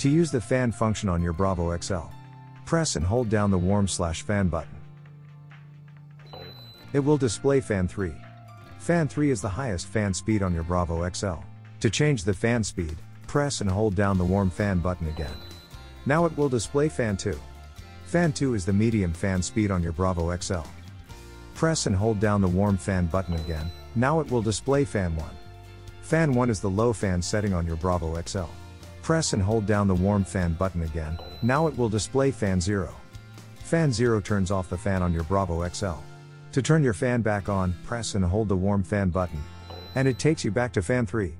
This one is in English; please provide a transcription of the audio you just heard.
To use the fan function on your Bravo XL, press and hold down the warm slash fan button. It will display fan 3. Fan 3 is the highest fan speed on your Bravo XL. To change the fan speed, press and hold down the warm fan button again. Now it will display fan 2. Fan 2 is the medium fan speed on your Bravo XL. Press and hold down the warm fan button again, now it will display fan 1. Fan 1 is the low fan setting on your Bravo XL. Press and hold down the warm fan button again, now it will display fan 0. Fan 0 turns off the fan on your Bravo XL. To turn your fan back on, press and hold the warm fan button. And it takes you back to fan 3.